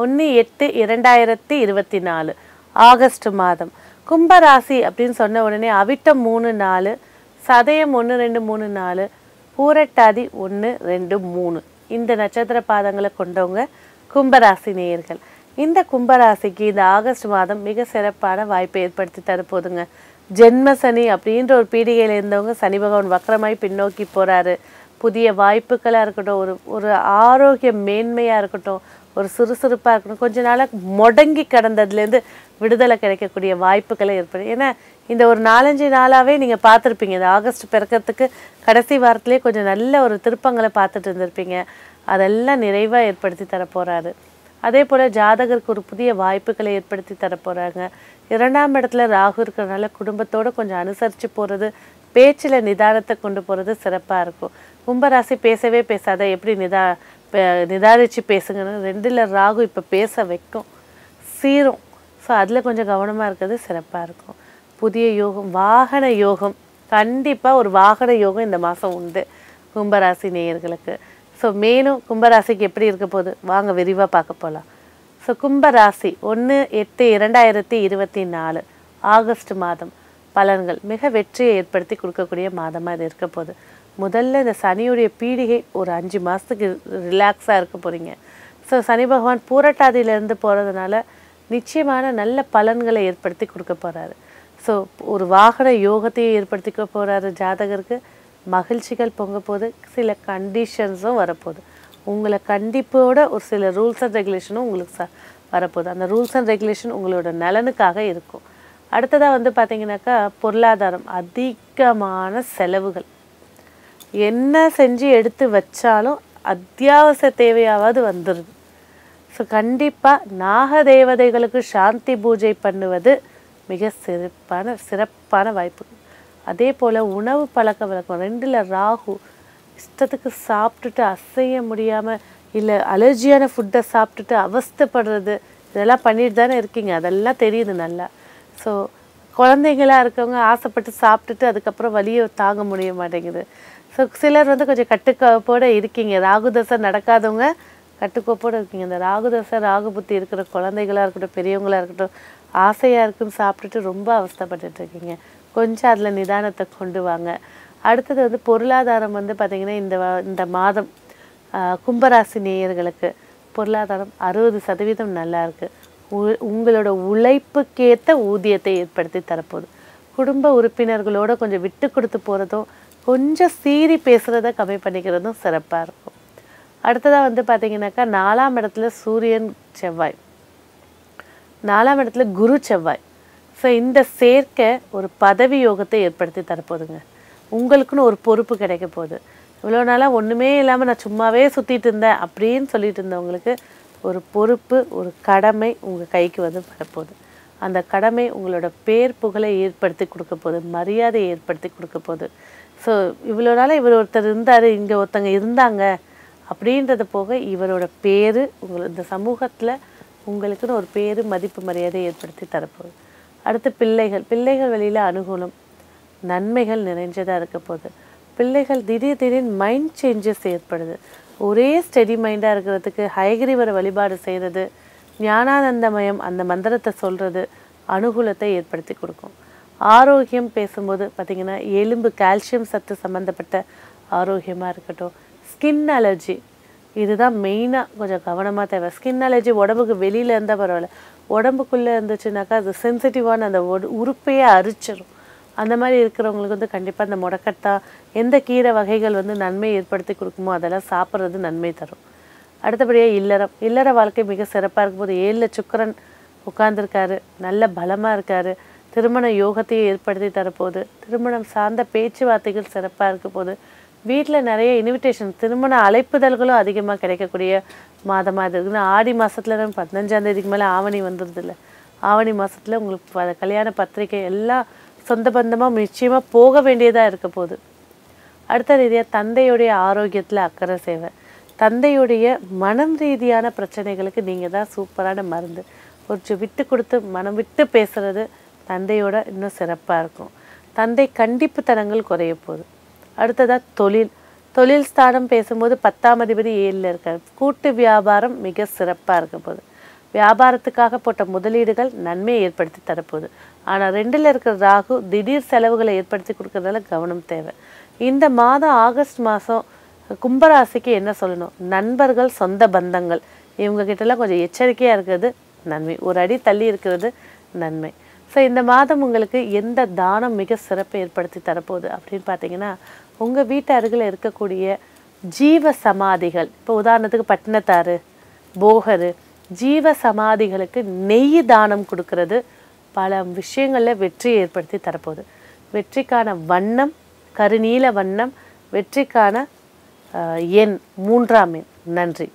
ஒன்று எட்டு இரண்டாயிரத்தி இருபத்தி நாலு ஆகஸ்ட் மாதம். கும்பராசி அப்படின்னு சொன்ன உடனே அவிட்டம் மூணு நாலு சதயம் ஒன்று ரெண்டு மூணு நாலு பூரட்டாதி ஒன்று ரெண்டு மூணு. இந்த நட்சத்திர பாதங்களை கொண்டவங்க கும்பராசி நேயர்கள். இந்த கும்பராசிக்கு இந்த ஆகஸ்ட் மாதம் மிக சிறப்பான வாய்ப்பை ஏற்படுத்தி தரப்போதுங்க ஜென்ம சனி அப்படின்ற ஒரு பீடிகையில் இருந்தவங்க சனி பகவான் வக்கரமாய் பின்னோக்கி போகிறாரு புதிய வாய்ப்புகளாக இருக்கட்டும் ஒரு ஒரு ஆரோக்கிய மேன்மையாக இருக்கட்டும் ஒரு சுறுசுறுப்பாக இருக்கணும். கொஞ்ச நாளாக முடங்கி கிடந்ததுலேருந்து விடுதலை கிடைக்கக்கூடிய வாய்ப்புகளை ஏற்படும். ஏன்னா இந்த ஒரு நாலஞ்சு நாளாகவே நீங்கள் பார்த்துருப்பீங்க. இந்த ஆகஸ்ட் பிறக்கிறதுக்கு கடைசி வாரத்திலே கொஞ்சம் நல்ல ஒரு திருப்பங்களை பார்த்துட்டு இருந்திருப்பீங்க. அதெல்லாம் நிறைவாக ஏற்படுத்தி தரப்போகிறாரு அதே போல் ஜாதகருக்கு ஒரு புதிய வாய்ப்புகளை ஏற்படுத்தி தரப்போகிறாங்க இரண்டாம் இடத்துல ராகு இருக்கிறனால குடும்பத்தோடு கொஞ்சம் அனுசரித்து போகிறது பேச்சில் நிதானத்தை கொண்டு போகிறது சிறப்பாக இருக்கும். கும்பராசி பேசவே பேசாத எப்படி நிதா பே- நிதானிச்சு பேசுங்கன்னு ரெண்டில் ராகு இப்போ பேச வைக்கும். சீரும். ஸோ அதில் கொஞ்சம் கவனமாக இருக்கிறது சிறப்பாக இருக்கும். புதிய யோகம் வாகன யோகம். கண்டிப்பாக ஒரு வாகன யோகம் இந்த மாதம் உண்டு கும்பராசி நேயர்களுக்கு. ஸோ மேலும் கும்பராசிக்கு எப்படி இருக்க போகுது? வாங்க விரிவாக பார்க்க போகலாம் ஸோ கும்பராசி ஒன்று எட்டு இரண்டாயிரத்தி இருபத்தி நாலு ஆகஸ்ட் மாதம். பலன்கள். மிக வெற்றியை ஏற்படுத்தி கொடுக்கக்கூடிய மாதமாக இது இருக்க போகுது. முதல்ல இந்த சனியுடைய பீடிகை ஒரு அஞ்சு மாதத்துக்கு ரிலாக்ஸாக இருக்க போகிறீங்க ஸோ சனி பகவான் பூரட்டாதியிலேருந்து போகிறதுனால நிச்சயமான நல்ல பலன்களை ஏற்படுத்தி கொடுக்க போகிறாரு ஸோ ஒரு வாகன யோகத்தையும் ஏற்படுத்திக்க போகிறாரு ஜாதகருக்கு. மகிழ்ச்சிகள் பொங்க போது சில கண்டிஷன்ஸும் வரப்போகுது. உங்களை கண்டிப்போட ஒரு சில ரூல்ஸ் அண்ட் ரெகுலேஷனும் உங்களுக்கு ச வரப்போகுது. அந்த ரூல்ஸ் அண்ட் ரெகுலேஷன் உங்களோட நலனுக்காக இருக்கும். அடுத்ததாக வந்து பார்த்திங்கனாக்கா பொருளாதாரம் அதிகமான செலவுகள். என்ன செஞ்சு எடுத்து வச்சாலும் அத்தியாவசிய தேவையாவது வந்துடுது ஸோ கண்டிப்பாக நாக தேவதைகளுக்கு சாந்தி பூஜை பண்ணுவது மிக சிறப்பான சிறப்பான வாய்ப்பு. அதே போல் உணவு பழக்க வழக்கம் ரெண்டில் ராகு இஷ்டத்துக்கு சாப்பிட்டுட்டு அசைய முடியாமல் இல்லை அலர்ஜியான ஃபுட்டை சாப்பிட்டுட்டு அவஸ்தைப்படுறது இதெல்லாம் பண்ணிட்டு தானே இருக்கீங்க. அதெல்லாம் தெரியுது நல்லா. ஸோ குழந்தைங்களா இருக்கவங்க ஆசைப்பட்டு சாப்பிட்டுட்டு அதுக்கப்புறம் வலியை தாங்க முடிய மாட்டேங்குது. ஸோ சிலர் வந்து கொஞ்சம் கட்டுக்கோப்போடு இருக்கீங்க. ராகு தசை நடக்காதவங்க கட்டுக்கோப்போடு இருக்கீங்க. இந்த ராகு தசை ராகு புத்தி இருக்கிற குழந்தைகளாக இருக்கட்டும் பெரியவங்களாக இருக்கட்டும் ஆசையாக இருக்குன்னு சாப்பிட்டுட்டு ரொம்ப அவஸ்தைப்பட்டுட்டு இருக்கீங்க. கொஞ்சம் அதில் நிதானத்தை கொண்டு வாங்க. அடுத்தது வந்து பொருளாதாரம் வந்து பார்த்திங்கன்னா இந்த இந்த மாதம் கும்பராசி நேயர்களுக்கு பொருளாதாரம் அறுபது சதவீதம் நல்லாயிருக்கு உங்களோட உழைப்புக்கேற்ற ஊதியத்தை ஏற்படுத்தி தரப்போகுது. குடும்ப உறுப்பினர்களோட கொஞ்சம் விட்டு கொடுத்து போகிறதும் கொஞ்சம் சீறி பேசுகிறத கம்மி பண்ணிக்கிறதும் சிறப்பாக இருக்கும். அடுத்ததாக வந்து பார்த்தீங்கன்னாக்கா நாலாம் இடத்துல சூரியன் செவ்வாய். நாலாம் இடத்துல குரு செவ்வாய். ஸோ இந்த சேர்க்கை ஒரு பதவி யோகத்தை ஏற்படுத்தி தரப்போகுதுங்க. உங்களுக்குன்னு ஒரு பொறுப்பு கிடைக்க போகுது. இவ்வளோ நாளாக ஒன்றுமே இல்லாமல் நான் சும்மாவே சுற்றிட்டு இருந்தேன் அப்படின்னு சொல்லிட்டு இருந்தவங்களுக்கு ஒரு பொறுப்பு ஒரு கடமை உங்கள் கைக்கு வந்து வரப்போகுது. அந்த கடமை உங்களோட பேர் புகழை ஏற்படுத்தி கொடுக்க போகுது மரியாதையை ஏற்படுத்தி கொடுக்க போகுது. ஸோ இவ்வளோ நாளாக இவர் ஒருத்தர் இருந்தார் இங்கே ஒருத்தங்க இருந்தாங்க அப்படின்றது போக இவரோட பேர் உங்கள் இந்த சமூகத்தில் உங்களுக்குன்னு ஒரு பேர் மதிப்பு மரியாதை ஏற்படுத்தி தரப்போகுது. அடுத்து பிள்ளைகள் பிள்ளைகள் வழியில் அனுகூலம் நன்மைகள் நிறைஞ்சதாக இருக்க போகுது. பிள்ளைகள் திடீர் திடீர்னு மைண்ட் சேஞ்சஸ் ஏற்படுது. ஒரே ஸ்டெடி மைண்டாக இருக்கிறதுக்கு ஹயகிரிவரை வழிபாடு செய்கிறது ஞானானந்தமயம் அந்த மந்திரத்தை சொல்கிறது அனுகூலத்தை ஏற்படுத்தி கொடுக்கும். ஆரோக்கியம் பேசும்போது பார்த்திங்கன்னா எலும்பு கால்சியம் சத்து சம்மந்தப்பட்ட ஆரோக்கியமாக இருக்கட்டும். ஸ்கின் அலர்ஜி இதுதான் மெயினாக கொஞ்சம் கவனமாக தேவை. ஸ்கின் அலர்ஜி உடம்புக்கு வெளியில் இருந்தால் பரவாயில்ல. உடம்புக்குள்ளே இருந்துச்சுனாக்கா அது சென்சிட்டிவான அந்த உறுப்பையே அரிச்சிடும் அந்த மாதிரி இருக்கிறவங்களுக்கு வந்து கண்டிப்பாக இந்த முடக்கட்டா எந்த கீரை வகைகள் வந்து நன்மை ஏற்படுத்தி கொடுக்குமோ அதெல்லாம் சாப்பிட்றது நன்மை தரும். அடுத்தபடியாக இல்லறம். இல்லற வாழ்க்கை மிக சிறப்பாக இருக்கும்போது ஏழில் சுக்கிரன் உட்கார்ந்துருக்காரு. நல்ல பலமாக இருக்காரு. திருமண யோகத்தையும் ஏற்படுத்தி தரப்போகுது. திருமணம் சார்ந்த பேச்சுவார்த்தைகள் சிறப்பாக இருக்க போது வீட்டில் நிறைய இன்விடேஷன் திருமண அழைப்புதல்களும் அதிகமாக கிடைக்கக்கூடிய மாதமாக இது ஆடி மாதத்துல தான் பதினஞ்சாந்தேதிக்கு மேலே ஆவணி வந்துடுது இல்லை. ஆவணி மாதத்தில் உங்களுக்கு ப- கல்யாண பத்திரிக்கை எல்லாம் சொந்த பந்தமாக நிச்சயமாக போக வேண்டியதாக இருக்க போகுது. அடுத்த ரீதியாக தந்தையுடைய ஆரோக்கியத்தில் அக்கறை சேவை. தந்தையுடைய மனம் ரீதியான பிரச்சனைகளுக்கு நீங்கள் தான் சூப்பரான மருந்து. கொஞ்சம் விட்டு கொடுத்து மனம் விட்டு பேசுகிறது தந்தையோட இன்னும் சிறப்பாக இருக்கும். தந்தை கண்டிப்பு கண்டிப்புத்தனங்கள் குறைய போகுது. அடுத்ததாக தொழில். தொழில் ஸ்தானம் பேசும்போது பத்தாம் அதிபதி ஏழில் இருக்கார். கூட்டு வியாபாரம் மிக சிறப்பாக இருக்க போகுது. வியாபாரத்துக்காக போட்ட முதலீடுகள் நன்மையை ஏற்படுத்தி தரப்போகுது. ஆனால் ரெண்டில் இருக்கிற ராகு திடீர் செலவுகளை ஏற்படுத்தி கொடுக்கறதால கவனம் தேவை. இந்த மாதம் ஆகஸ்ட் மாதம் கும்பராசிக்கு என்ன சொல்லணும்? நண்பர்கள் சொந்த பந்தங்கள். இவங்க கிட்டலாம் கொஞ்சம் எச்சரிக்கையாக இருக்கிறது நன்மை. ஒரு அடி தள்ளி இருக்கிறது நன்மை. ஸோ இந்த மாதம் உங்களுக்கு எந்த தானம் மிக சிறப்பை ஏற்படுத்தி தரப்போகுது அப்படின்னு பார்த்தீங்கன்னா உங்கள் வீட்டு அருகில் இருக்கக்கூடிய ஜீவ சமாதிகள். இப்போ உதாரணத்துக்கு பட்டினத்தாறு போகரு ஜீவ சமாதிகளுக்கு நெய் தானம் கொடுக்கறது பல விஷயங்களில் வெற்றியை ஏற்படுத்தி தரப்போகுது. வெற்றிக்கான வண்ணம் கருநீல வண்ணம் வெற்றிக்கான அஹ், எண் மூன்றாம் எண். நன்றி.